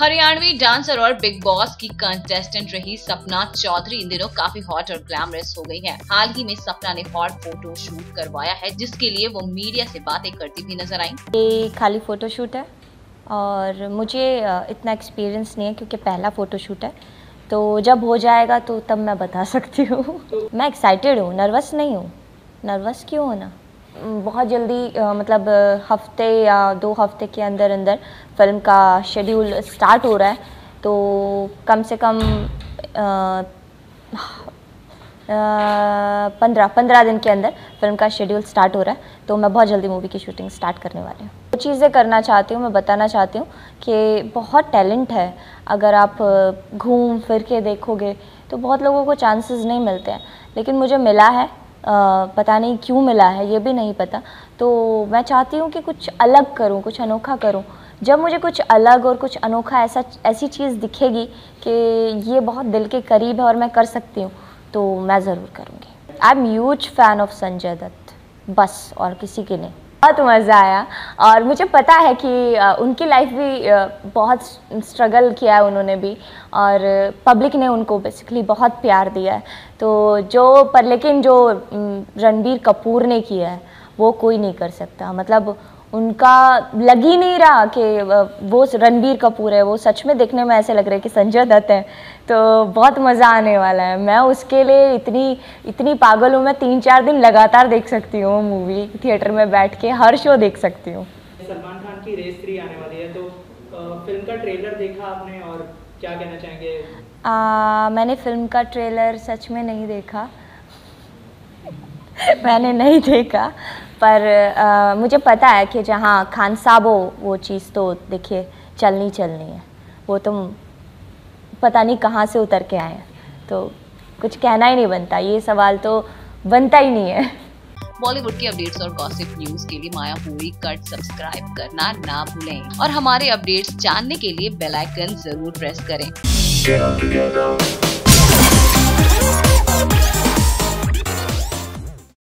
Haryanvi dancer और Bigg Boss की contestant रही सपना चौधरी। इन दिनों काफ़ी हॉट और ग्लैमरस हो गई है। हाल ही में सपना ने हॉट फ़ोटो शूट करवाया है जिसके लिए वो मीडिया से बातें करती भी नज़र आई। ये खाली फ़ोटो शूट है और मुझे इतना एक्सपीरियंस नहीं है क्योंकि पहला फ़ोटो शूट है। तो जब हो जाएगा तो तब मैं बता सकती हूँ। मैं एक्साइटेड हूँ नर्वस नहीं हूँ। नर्वस क्यों होना? बहुत जल्दी मतलब हफ़्ते या दो हफ़्ते के अंदर अंदर फ़िल्म का शेड्यूल स्टार्ट हो रहा है। तो कम से कम पंद्रह पंद्रह दिन के अंदर फ़िल्म का शेड्यूल स्टार्ट हो रहा है। तो मैं बहुत जल्दी मूवी की शूटिंग स्टार्ट करने वाली हूँ। वो चीज़ें करना चाहती हूँ मैं बताना चाहती हूँ कि बहुत टैलेंट है। अगर आप घूम फिर के देखोगे तो बहुत लोगों को चांसेस नहीं मिलते हैं। लेकिन मुझे मिला है आ, पता नहीं क्यों मिला है, ये भी नहीं पता। तो मैं चाहती हूँ कि कुछ अलग करूँ, कुछ अनोखा करूँ। जब मुझे कुछ अलग और कुछ अनोखा ऐसा, ऐसी चीज़ दिखेगी कि ये बहुत दिल के करीब है और मैं कर सकती हूँ तो मैं ज़रूर करूँगी। I am huge fan of Sanjay Dutt बस, और किसी के नहीं। बहुत मज़ा आया। और मुझे पता है कि उनकी लाइफ भी बहुत स्ट्रगल किया है उन्होंने भी। और पब्लिक ने उनको बेसिकली बहुत प्यार दिया है। तो जो, पर लेकिन जो रणबीर कपूर ने किया है, वो कोई नहीं कर सकता। मतलब उनका लग ही नहीं रहा कि वो रणबीर कपूर है वो सच में देखने में ऐसे लग रहे कि संजय दत्त है। तो बहुत मज़ा आने वाला है। मैं उसके लिए इतनी इतनी पागल हूँ मैं तीन चार दिन लगातार देख सकती हूँ मूवी थिएटर में बैठ के हर शो देख सकती हूँ। सलमान खान की रेस थ्री आने वाली है तो फ़िल्म का ट्रेलर देखा आपने और क्या कहना चाहेंगे? आ, मैंने फ़िल्म का ट्रेलर सच में नहीं देखा। मैंने नहीं देखा। पर आ, मुझे पता है कि जहाँ खान साहब हो वो चीज़ तो देखिए चलनी चलनी है। वो तुम पता नहीं कहाँ से उतर के आए तो कुछ कहना ही नहीं बनता। ये सवाल तो बनता ही नहीं है। बॉलीवुड की अपडेट्स और गॉसिप न्यूज़ के लिए माया पूरी कट सब्सक्राइब करना ना भूलें। और हमारे अपडेट्स जानने के लिए बेल आइकन ज़रूर प्रेस करें।